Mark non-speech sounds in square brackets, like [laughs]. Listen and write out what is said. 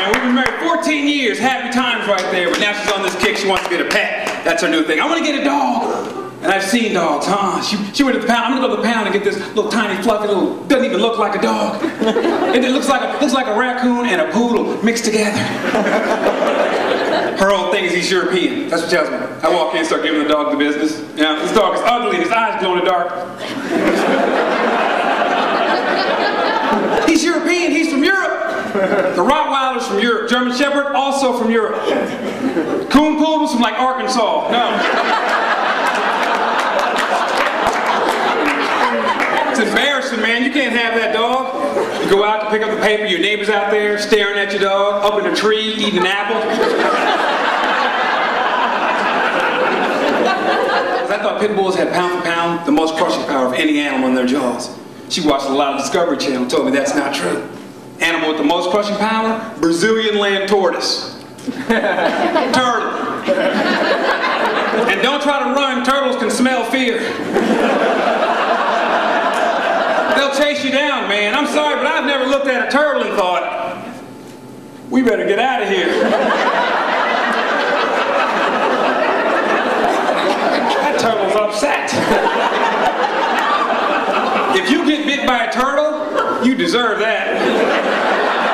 man. We've been married 14 years. Happy times right there. But now she's on this kick. She wants to get a pet. That's her new thing. I want to get a dog. And I've seen dogs, huh? She, she went to the pound. I'm gonna go to the pound and get this little tiny, fluffy little, doesn't even look like a dog. and [laughs] it looks like a, looks like a raccoon and a poodle mixed together. Her whole thing is he's European. That's what she tells me. I walk in, and start giving the dog the business. Yeah, this dog is ugly and his eyes glow in the dark. he's European, he's from Europe. The Rottweiler's from Europe. German Shepherd, also from Europe. Coon Poodle's from like Arkansas. No. It's embarrassing, man. You can't have that dog. You go out to pick up the paper, your neighbor's out there staring at your dog, up in a tree, eating an apple. I thought pit bulls had pound for pound the most crushing power of any animal in their jaws. She watched a lot of Discovery Channel, told me that's not true. Animal with the most crushing power, Brazilian land tortoise. [laughs] Turtle. and don't try to run, turtles can smell fear. They'll chase you down, man. I'm sorry, but I've never looked at a turtle and thought, we better get out of here. that turtle's upset. if you get bit by a turtle, you deserve that.